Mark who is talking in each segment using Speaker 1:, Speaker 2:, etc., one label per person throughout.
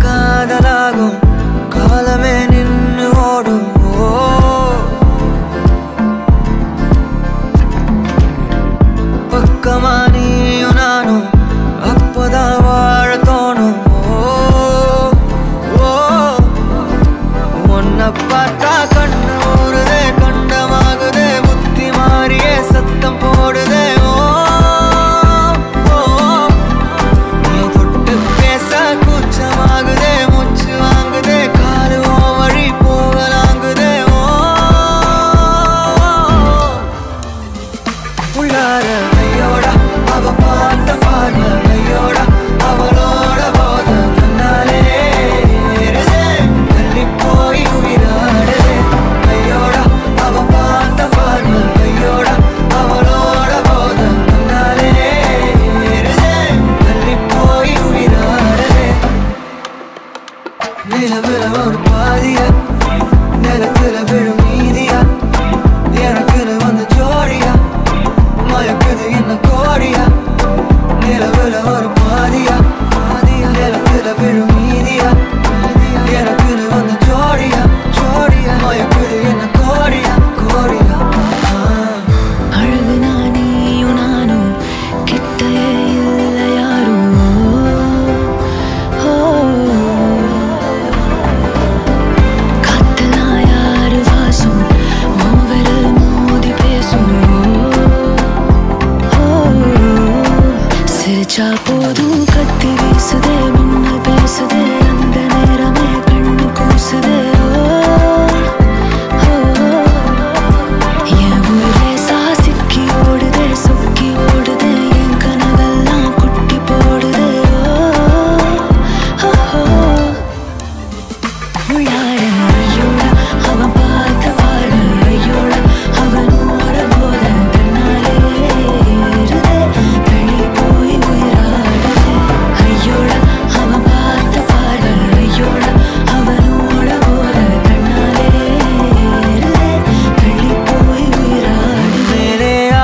Speaker 1: God. நிலவுல ஒரு பாதிய? நிலத்துல விழும் நீதியா? எனக்குன்னு வந்து ஜோடியா? மயக்குது என்ன கோடியா? நிலவுல ஒரு பாதியா?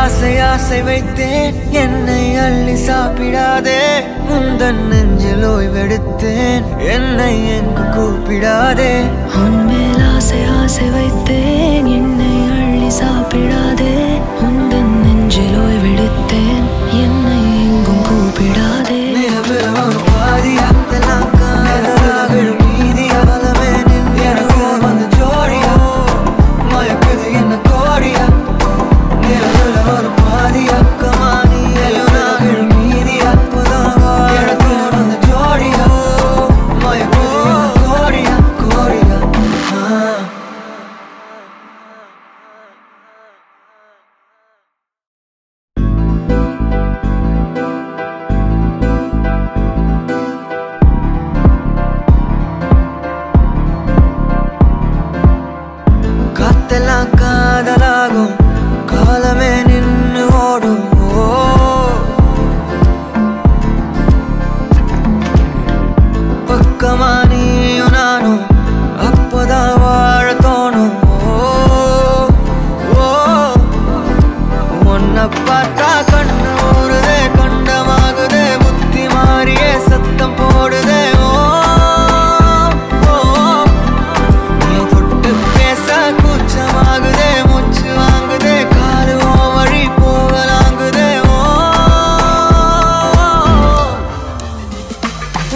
Speaker 1: ஆசை ஆசை வைத்தேன். என்னை அள்ளி சாப்பிடாதே. முந்தன் நெஞ்சில் ஓய்வெடுத்தேன். என்னை எங்கு கூப்பிடாதே.
Speaker 2: உன்மேல் ஆசை ஆசை வைத்தேன்.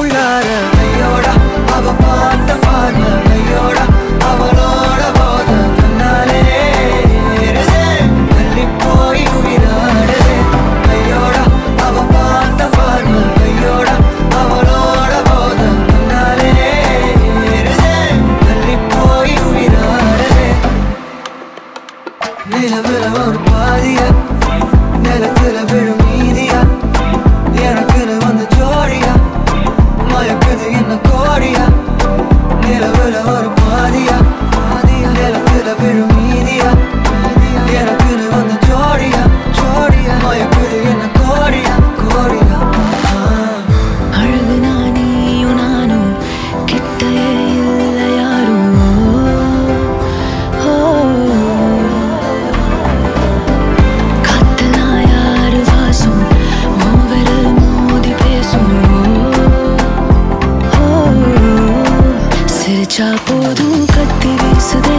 Speaker 1: உள்ளார கையோட அவ பார்த்த பார்த்த கையோட அவளோட போத தன்னாலே தள்ளி போய் உயிராடுது. கையோட அவ பார்த்த பார்த்த கையோட அவளோட போத தன்னாலே தள்ளி போய் உயிராடுது. நிலவில் ஒரு பாதிய நிலத்தில் விழும் மேல விழும் மீதியா? எனக்குன்னு வந்து ஜோடியா? ஜோடியா? மயக்குது என்ன கோடியா? கோடியா?
Speaker 2: அழகு நானேயும் நானும் கிட்ட இல்லை யாரும். கத்தலா போதும் கத்தி வீசுதே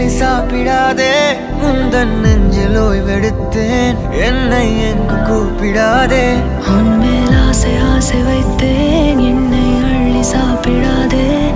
Speaker 2: அள்ளி
Speaker 1: சாப்பிடாதே. முந்தன் நெஞ்சில் ஓய்வெடுத்தேன். என்னை எங்கு கூப்பிடாதே.
Speaker 2: உன்மேல் ஆசை ஆசை வைத்தேன். என்னை அள்ளி சாப்பிடாதே.